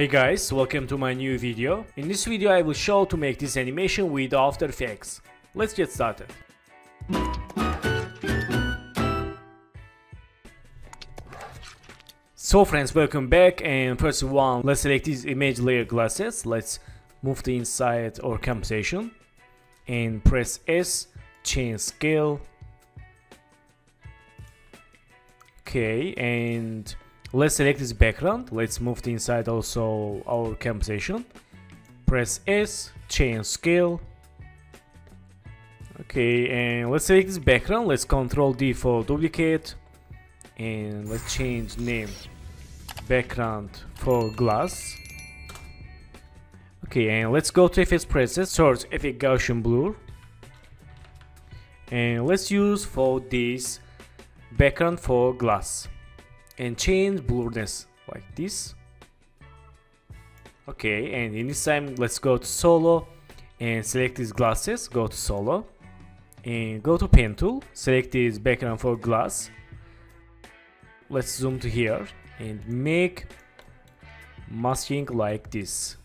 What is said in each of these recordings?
Hey guys, welcome to my new video. In this video I will show to make this animation with After Effects. Let's get started. So friends, welcome back and first one, let's select these image layer glasses. Let's move to inside our composition and press S, change scale. Okay, and let's select this background. Let's move to inside also our composition. Press S, change scale. Okay, and let's select this background. Let's control D for duplicate and let's change name background for glass okay and let's go to FX presets search effect Gaussian blur and let's use for this background for glass and change blurriness like this. Okay and in this time let's go to solo and select these glasses. Go to solo and go to pen tool. Select this background for glass. Let's zoom to here and make masking like this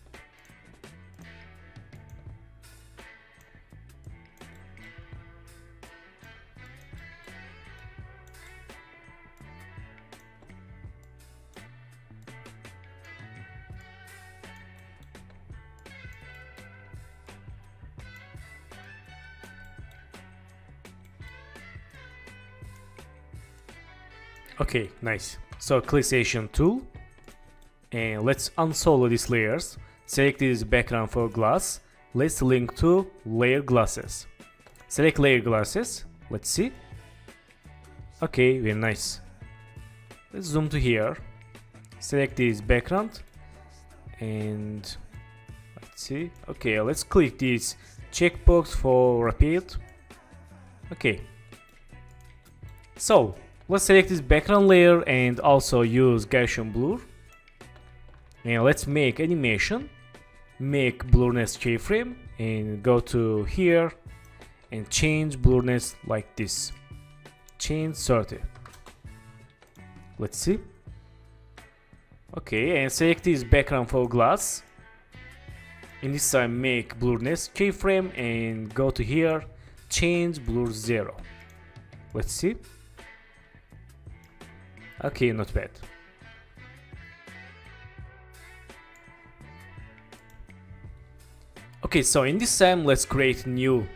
Okay, nice. So click selection tool and let's unsolo these layers. Select this background for glass. Let's link to layer glasses. Select layer glasses. Let's see. Okay, very nice. Let's zoom to here. Select this background and let's see. Okay, let's click this checkbox for repeat. Okay. So Let's select this background layer and also use Gaussian blur. And let's make animation. Make blurriness keyframe and go to here and change blurriness like this. Change 30. Let's see. Okay, and select this background for glass. And this time make blurriness keyframe and go to here, change blur 0. Let's see. Okay, not bad. Okay, so in this time, let's create new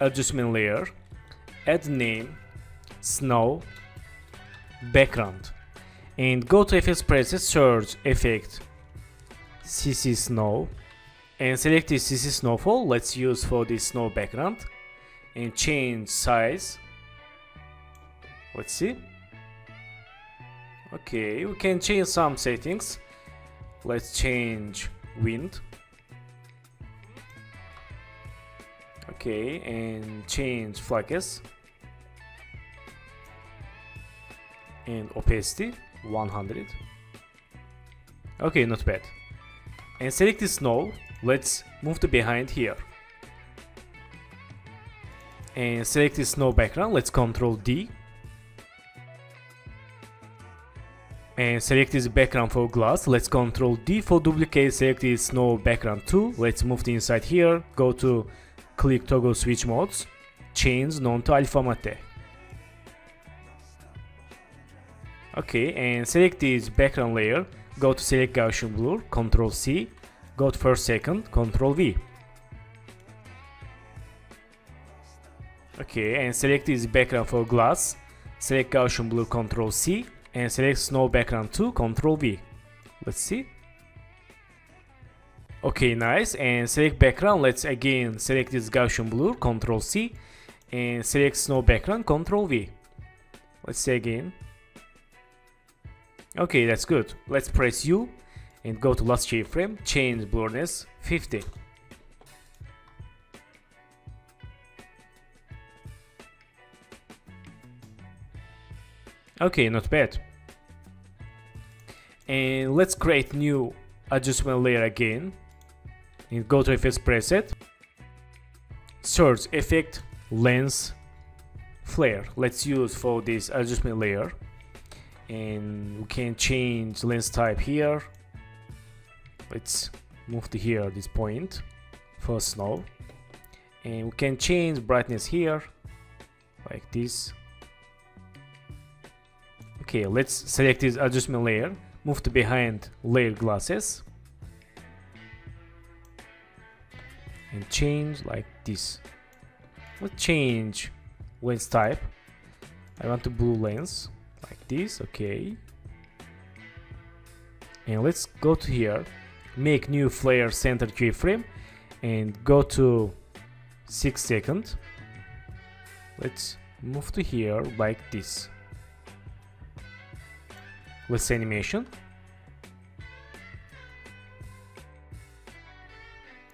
adjustment layer. Add name, snow, background. And go to FX presets, search effect, CC snow. And select this CC snowfall, let's use for this snow background. And change size. Let's see. Okay, we can change some settings. Let's change wind. Okay, and change focus. And opacity 100. Okay, not bad. And select the snow. Let's move to behind here. And select the snow background. Let's control D and select this background for glass. Let's control D for duplicate, select this snow background too. Let's move the inside here, go to click toggle switch modes, change none to alpha matte. Okay, and select this background layer, go to select Gaussian blur, control C, go to first second, control V. Okay, and select this background for glass, select Gaussian blur, control C, and select snow background to control V. Let's see. Okay, nice. And select background. Let's again select this Gaussian blur, control C. And select snow background, control V. Let's say again. Okay, that's good. Let's press U and go to last keyframe, change blurriness 50. Okay, not bad. And let's create new adjustment layer again. And go to effects preset. Search effect lens flare. Let's use for this adjustment layer. And we can change lens type here. let's move to here this point for snow and we can change brightness here like this okay let's select this adjustment layer. Move to behind layer glasses. And change like this. Let's change lens type. I want to blue lens like this okay. And let's go to here. Make new flare center keyframe and go to 6 second let's move to here like this let's animation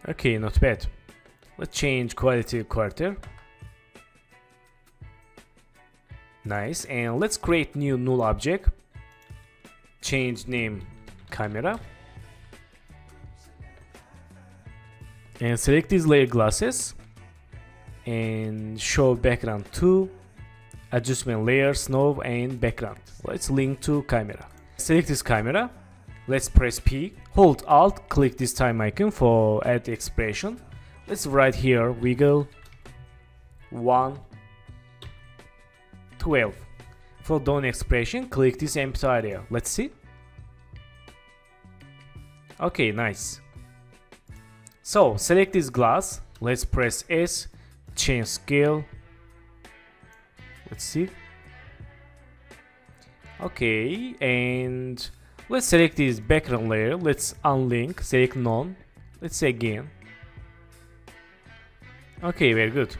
okay not bad. Let's change quality quarter. Nice. And let's create new null object. Change name camera. And select these layer glasses. And show background to adjustment layer snow and background. Let's link to camera. Select this camera. Let's press P. Hold alt. Click this time icon for add expression. Let's write here wiggle. 1 12 for done expression click this empty area. Let's see. Okay nice. So select this glass. Let's press S change scale let's see. Okay and let's select this background layer. Let's unlink select none. Let's say again. Okay very good.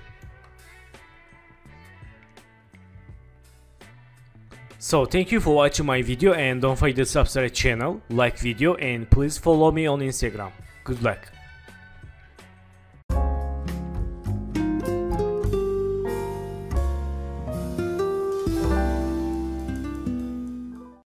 So thank you for watching my video and don't forget to subscribe channel, like video and please follow me on Instagram. Good luck.